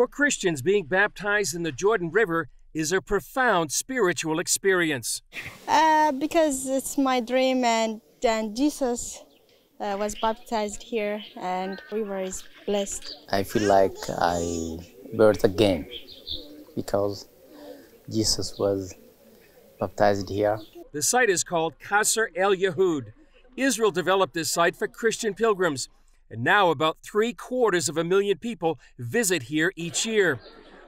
For Christians, being baptized in the Jordan River is a profound spiritual experience. Uh, because it's my dream, and, and Jesus uh, was baptized here, and the river is blessed. I feel like I birth again because Jesus was baptized here. The site is called Qasr El Yehud. Israel developed this site for Christian pilgrims, and now about three quarters of a million people visit here each year.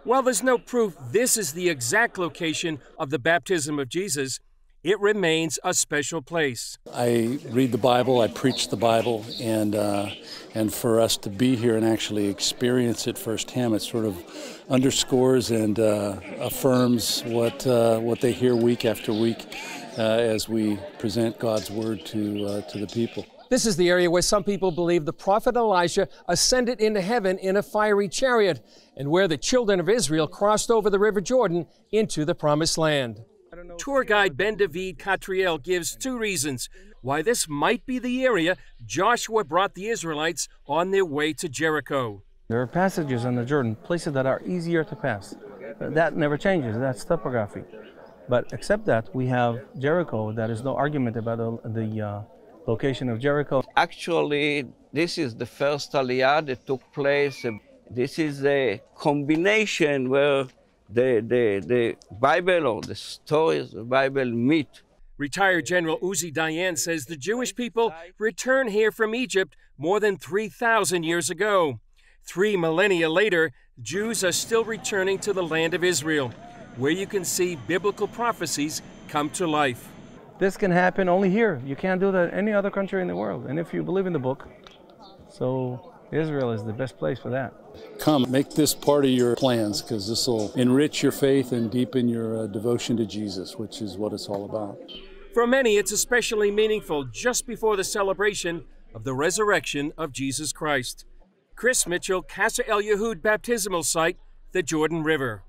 While there's no proof this is the exact location of the baptism of Jesus, it remains a special place. I read the Bible, I preach the Bible, and uh, and for us to be here and actually experience it firsthand, it sort of underscores and uh, affirms what uh, what they hear week after week uh, as we present God's word to uh, to the people. This is the area where some people believe the prophet Elijah ascended into heaven in a fiery chariot, and where the children of Israel crossed over the River Jordan into the Promised Land. Tour guide Ben David Catriel gives two reasons why this might be the area Joshua brought the Israelites on their way to Jericho. There are passages in the Jordan, places that are easier to pass. That never changes, that's topography. But except that, we have Jericho, there is no argument about the, the uh, location of Jericho. Actually, this is the first Aliyah that took place. This is a combination where the, the, the Bible or the stories of the Bible meet. Retired General Uzi Dayan says the Jewish people returned here from Egypt more than 3,000 years ago. Three millennia later, Jews are still returning to the land of Israel, where you can see biblical prophecies come to life. This can happen only here. You can't do that in any other country in the world. And if you believe in the book, so Israel is the best place for that. Come, make this part of your plans because this will enrich your faith and deepen your uh, devotion to Jesus, which is what it's all about. For many, it's especially meaningful just before the celebration of the resurrection of Jesus Christ. Chris Mitchell, Qasr El Yehud Baptismal Site, the Jordan River.